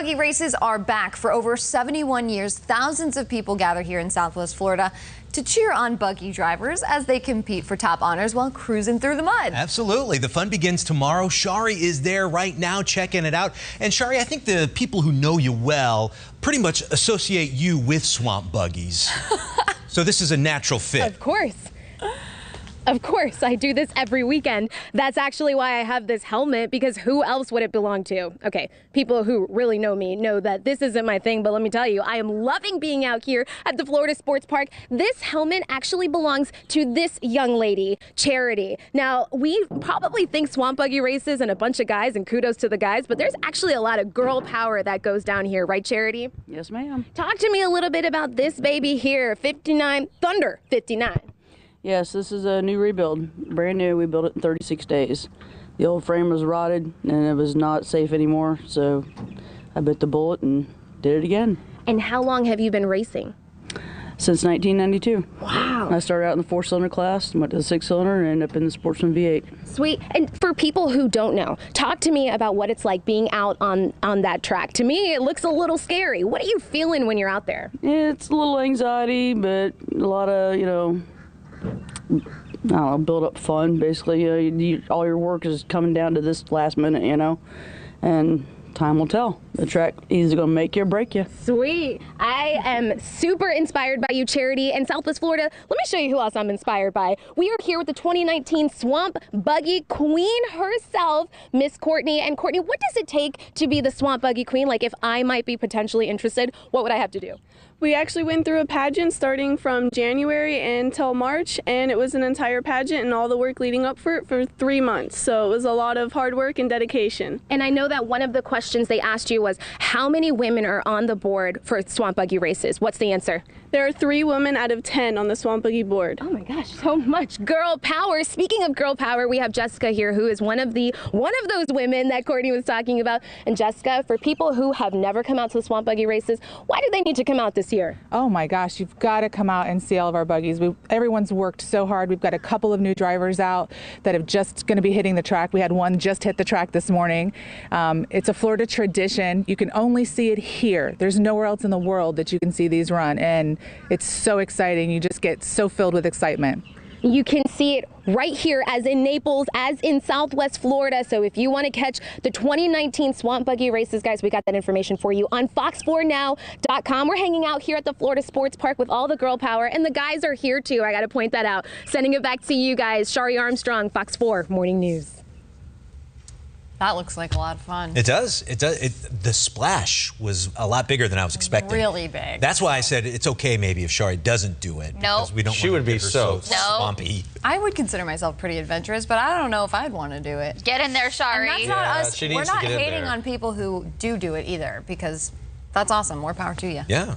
buggy races are back for over 71 years. Thousands of people gather here in Southwest Florida to cheer on buggy drivers as they compete for top honors while cruising through the mud. Absolutely. The fun begins tomorrow. Shari is there right now checking it out. And Shari, I think the people who know you well pretty much associate you with swamp buggies. so this is a natural fit. Of course. Of course, I do this every weekend. That's actually why I have this helmet because who else would it belong to? Okay, people who really know me know that this isn't my thing, but let me tell you, I am loving being out here at the Florida Sports Park. This helmet actually belongs to this young lady, Charity. Now, we probably think swamp buggy races and a bunch of guys, and kudos to the guys, but there's actually a lot of girl power that goes down here, right, Charity? Yes, ma'am. Talk to me a little bit about this baby here, 59 Thunder 59. Yes, this is a new rebuild, brand new. We built it in 36 days. The old frame was rotted and it was not safe anymore, so I bit the bullet and did it again. And how long have you been racing? Since 1992. Wow. I started out in the four cylinder class, went to the six cylinder, and ended up in the Sportsman V8. Sweet. And for people who don't know, talk to me about what it's like being out on, on that track. To me, it looks a little scary. What are you feeling when you're out there? It's a little anxiety, but a lot of, you know, I don't know, build up fun. Basically, you know, you, you, all your work is coming down to this last minute, you know, and time will tell. The track is going to make you or break you. Sweet. I am super inspired by you, Charity, and Southwest Florida. Let me show you who else I'm inspired by. We are here with the 2019 Swamp Buggy Queen herself, Miss Courtney. And Courtney, what does it take to be the Swamp Buggy Queen? Like, if I might be potentially interested, what would I have to do? We actually went through a pageant starting from January until March, and it was an entire pageant and all the work leading up for it for three months. So it was a lot of hard work and dedication. And I know that one of the questions they asked you was how many women are on the board for Swamp Buggy races? What's the answer? There are three women out of 10 on the Swamp Buggy board. Oh my gosh, so much girl power. Speaking of girl power, we have Jessica here, who is one of the one of those women that Courtney was talking about. And Jessica, for people who have never come out to the Swamp Buggy races, why do they need to come out this year? Oh my gosh, you've got to come out and see all of our buggies. We, everyone's worked so hard. We've got a couple of new drivers out that have just going to be hitting the track. We had one just hit the track this morning. Um, it's a Florida tradition. You can only see it here. There's nowhere else in the world that you can see these run, and it's so exciting. You just get so filled with excitement. You can see it right here as in Naples, as in Southwest Florida. So if you want to catch the 2019 Swamp Buggy races, guys, we got that information for you on fox4now.com. We're hanging out here at the Florida Sports Park with all the girl power, and the guys are here too. I got to point that out. Sending it back to you guys. Shari Armstrong, Fox 4 Morning News. That looks like a lot of fun. It does. It does. It, the splash was a lot bigger than I was expecting. Really big. That's why I said it's okay maybe if Shari doesn't do it. No. because we don't. She wanna would be her so- so No. swampy. I would consider myself pretty adventurous, but I don't know if I'd want to do it. Get in there, Shari. And that's not us. she We're needs to not get hating on people who do do it either, because that's awesome. More power to you. Yeah.